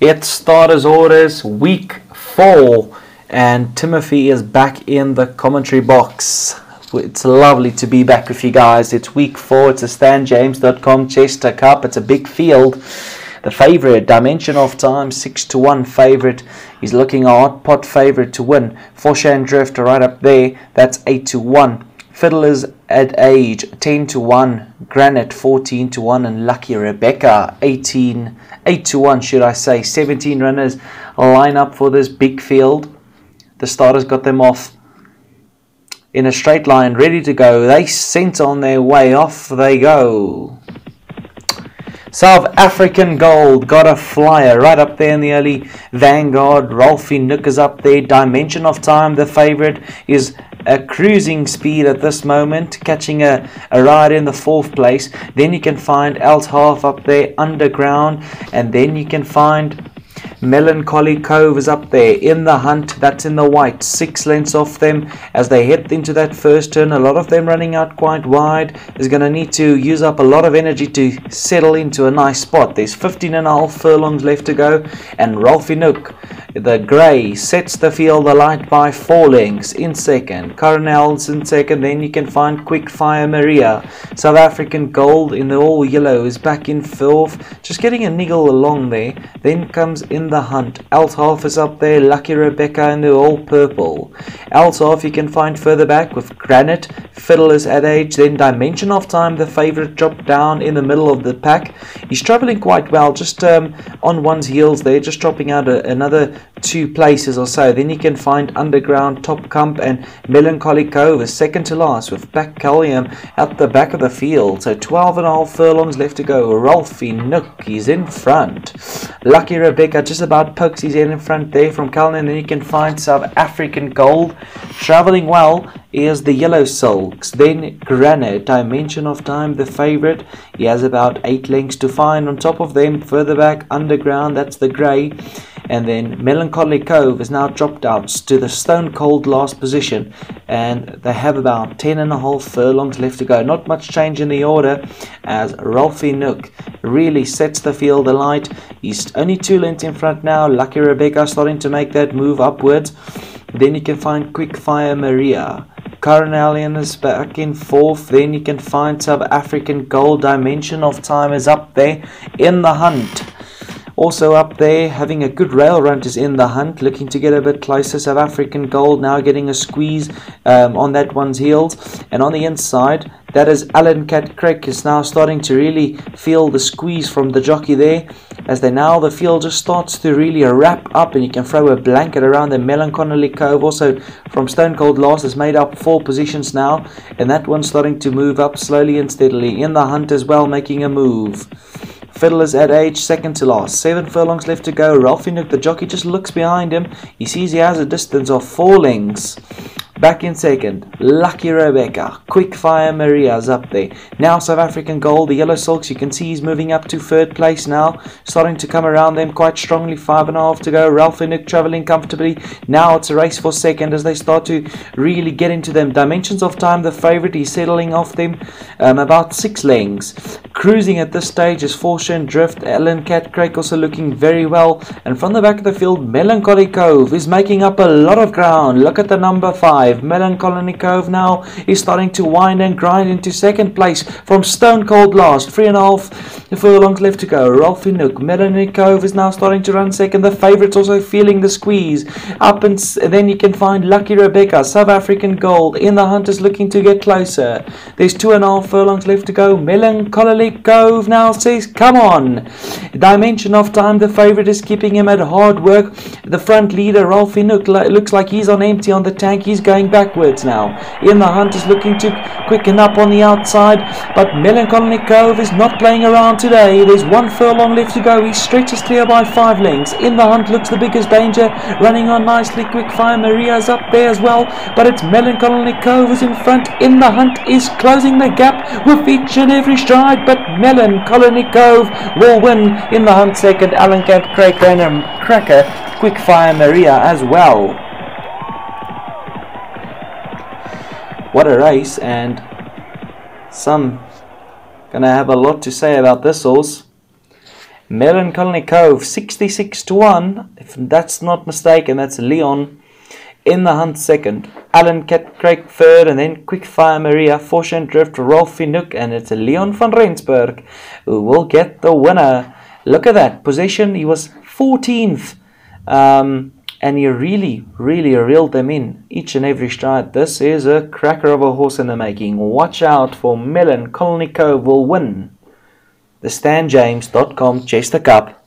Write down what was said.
It's starters orders week four, and Timothy is back in the commentary box. It's lovely to be back with you guys. It's week four. It's a StanJames.com Chester Cup. It's a big field. The favourite, Dimension of Time, 6 to 1 favourite. He's looking a hot pot favourite to win. Fortune Drift right up there. That's 8 to 1. Fiddlers at Age 10 to 1, Granite 14 to 1, and Lucky Rebecca 18, 8 to 1, should I say. 17 runners line up for this big field. The starters got them off in a straight line, ready to go. They sent on their way, off they go. South African Gold got a flyer right up there in the early vanguard. Ralphie Nook is up there. Dimension of Time, the favourite, is a cruising speed at this moment, catching a, a ride in the fourth place. Then you can find Alt Half up there underground, and then you can find Melancholy Cove is up there in the hunt. That's in the white. Six lengths off them as they head into that first turn. A lot of them running out quite wide. Is going to need to use up a lot of energy to settle into a nice spot. There's 15 and a half furlongs left to go. And Ralphie Nook the grey sets the field alight by four lengths in second. Coronel's in second. Then you can find Quickfire Maria. South African Gold in the all yellow is back in fourth. Just getting a niggle along there. Then comes in the hunt. Althoff is up there. Lucky Rebecca in the all purple. Althoff you can find further back with Granite. Fiddler's at age. Then Dimension of Time, the favourite, dropped down in the middle of the pack. He's travelling quite well. Just um, on one's heels there. Just dropping out a, another two places or so. Then you can find Underground, Top Camp, and Melancholy Cove is second to last with Back Callium at the back of the field. So 12 and a half furlongs left to go. Ralphie Nook, he's in front. Lucky Rebecca just about pokes his head in front there from Callium. Then you can find South African Gold traveling well is the Yellow Silks. Then Granite, Dimension of Time, the favorite. He has about eight lengths to find. On top of them, further back, Underground, that's the grey. And then Melancholy Cove is now dropped out to the stone cold last position. And they have about ten and a half furlongs left to go. Not much change in the order as Ralphie Nook really sets the field alight. He's only two lengths in front now. Lucky Rebecca starting to make that move upwards. Then you can find Quickfire Maria. Coronelian is back in fourth. Then you can find South African Gold Dimension of Time is up there in the hunt. Also up there, having a good rail run is in the hunt, looking to get a bit closer. South African Gold now getting a squeeze um, on that one's heels. And on the inside, that is Alan Cat Craig is now starting to really feel the squeeze from the jockey there. As they now, the field just starts to really wrap up and you can throw a blanket around the Melancholy Cove. Also from Stone Cold Last has made up four positions now. And that one's starting to move up slowly and steadily. In the hunt as well, making a move. Fiddler's at age, second to last. Seven furlongs left to go. Ralphie Nook, the jockey, just looks behind him. He sees he has a distance of four lengths. Back in second, Lucky Rebecca. Quickfire Maria's up there. Now South African Gold, the Yellow Silks, you can see he's moving up to third place now. Starting to come around them quite strongly. Five and a half to go. Ralph Nook travelling comfortably. Now it's a race for second as they start to really get into them. Dimensions of Time, the favourite, he's settling off them um, about six lengths. Cruising at this stage is Fortune Drift. Ellen Cat Craig also looking very well. And from the back of the field, Melancholy Cove is making up a lot of ground. Look at the number five. Melancholy Cove now is starting to wind and grind into second place from Stone Cold last. Three and a half furlongs left to go. Ralphie Nook. Melancholy Cove is now starting to run second. The favourites also feeling the squeeze. Up and, and then you can find Lucky Rebecca, South African Gold. In the hunters looking to get closer. There's two and a half furlongs left to go. Melancholy Cove now says, come on. Dimension of Time, the favourite is keeping him at hard work. The front leader, Ralphie Nook, looks like he's on empty on the tank. He's going backwards now. In the hunt is looking to quicken up on the outside, but Melancholy Cove is not playing around today. There's one furlong left to go. He stretches clear by five lengths. In the hunt looks the biggest danger, running on nicely. Quick Fire Maria's up there as well, but it's Melancholy Cove is in front. In the hunt is closing the gap with each and every stride, but Melancholy Cove will win in the hunt second. Alan Camp Craig and Cracker Quickfire Maria as well. what a race and some gonna have a lot to say about this horse Melancholy Cove 66 to 1. If that's not mistaken, that's Leon in the hunt second. Alan Craig third, and then Quickfire Maria, Fortune Drift, Ralphie Nook, and it's Leon van Rensburg who will get the winner. Look at that position. He was 14th. Um, and he really, really reeled them in each and every stride. This is a cracker of a horse in the making. Watch out for Melancholy Cove will win the StanJames.com Chester Cup